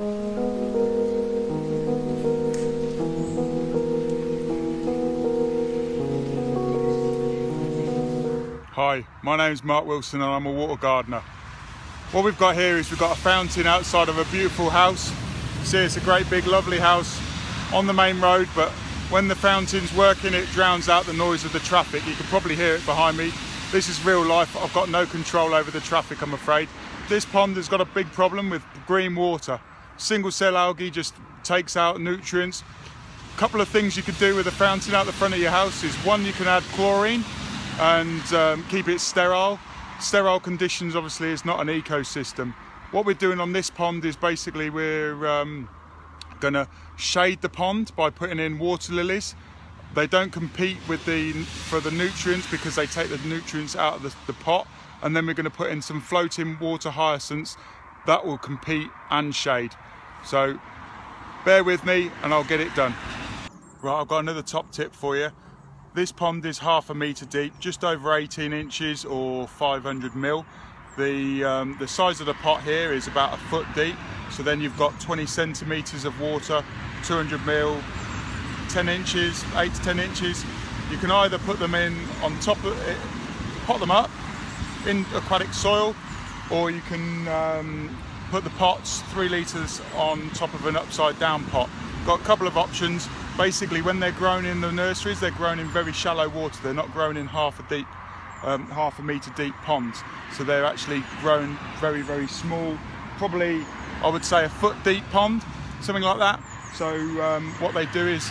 Hi, my name is Mark Wilson and I'm a water gardener. What we've got here is we've got a fountain outside of a beautiful house. See it's a great big lovely house on the main road but when the fountain's working it drowns out the noise of the traffic. You can probably hear it behind me. This is real life. I've got no control over the traffic I'm afraid. This pond has got a big problem with green water. Single cell algae just takes out nutrients. A couple of things you could do with a fountain out the front of your house is one you can add chlorine and um, keep it sterile. Sterile conditions obviously is not an ecosystem. What we're doing on this pond is basically we're um, going to shade the pond by putting in water lilies. They don't compete with the for the nutrients because they take the nutrients out of the, the pot and then we're going to put in some floating water hyacinths that will compete and shade. So bear with me and I'll get it done. Right, I've got another top tip for you. This pond is half a metre deep, just over 18 inches or 500 mil. The, um, the size of the pot here is about a foot deep. So then you've got 20 centimetres of water, 200 mil, 10 inches, 8 to 10 inches. You can either put them in on top of it, pot them up in aquatic soil, or you can um, put the pots, three litres on top of an upside down pot. Got a couple of options. Basically, when they're grown in the nurseries, they're grown in very shallow water. They're not grown in half a deep, um, half a metre deep ponds. So they're actually grown very, very small, probably I would say a foot deep pond, something like that. So um, what they do is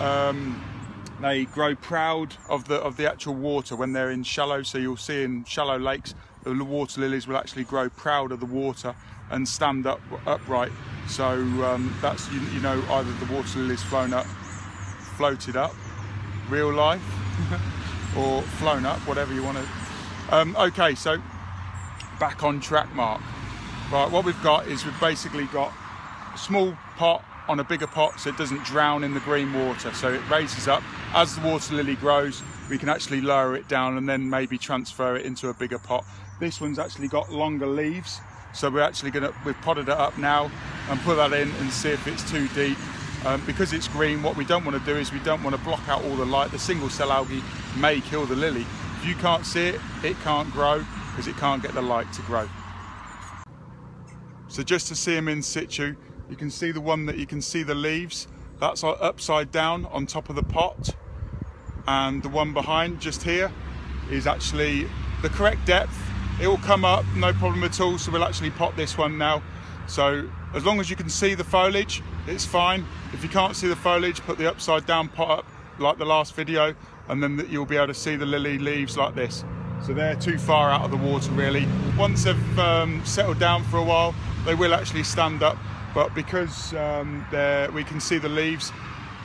um, they grow proud of the of the actual water when they're in shallow. So you'll see in shallow lakes, the water lilies will actually grow proud of the water and stand up upright. So um, that's you, you, know either the water lily's flown up, floated up, real life, or flown up, whatever you want to. Um, okay, so back on track, Mark. Right, what we've got is we've basically got a small pot on a bigger pot so it doesn't drown in the green water. So it raises up. As the water lily grows, we can actually lower it down and then maybe transfer it into a bigger pot. This one's actually got longer leaves. So we're actually gonna, we've potted it up now and put that in and see if it's too deep. Um, because it's green, what we don't want to do is we don't want to block out all the light. The single cell algae may kill the lily. If you can't see it, it can't grow because it can't get the light to grow. So just to see them in situ, you can see the one that you can see the leaves. That's upside down on top of the pot. And the one behind just here is actually the correct depth. It will come up, no problem at all. So we'll actually pot this one now. So as long as you can see the foliage, it's fine. If you can't see the foliage, put the upside down pot up like the last video and then you'll be able to see the lily leaves like this. So they're too far out of the water really. Once they've um, settled down for a while, they will actually stand up but because um, we can see the leaves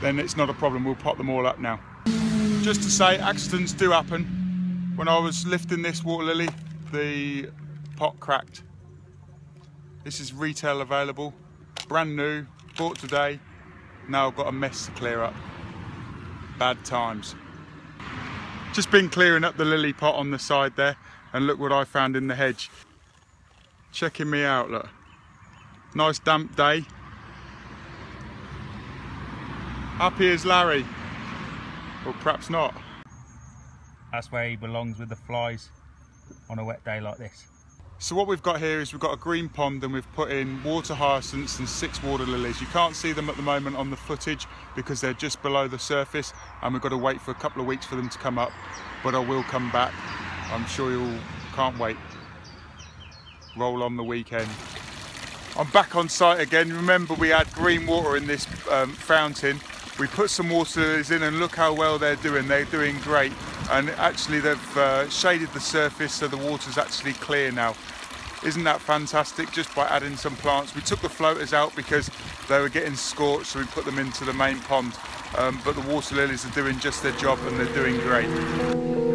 then it's not a problem we'll pot them all up now just to say accidents do happen. When I was lifting this water lily the pot cracked. This is retail available. Brand new bought today. Now I've got a mess to clear up. Bad times. Just been clearing up the lily pot on the side there and look what I found in the hedge. Checking me out look. Nice damp day. Happy as Larry. Or perhaps not. That's where he belongs with the flies on a wet day like this. So what we've got here is we've got a green pond and we've put in water hyacinths and six water lilies. You can't see them at the moment on the footage because they're just below the surface and we've got to wait for a couple of weeks for them to come up. But I will come back. I'm sure you'll can't wait. Roll on the weekend. I'm back on site again. Remember we had green water in this um, fountain. We put some water lilies in and look how well they're doing. They're doing great. And actually they've uh, shaded the surface so the water's actually clear now. Isn't that fantastic? Just by adding some plants. We took the floaters out because they were getting scorched, so we put them into the main pond. Um, but the water lilies are doing just their job and they're doing great.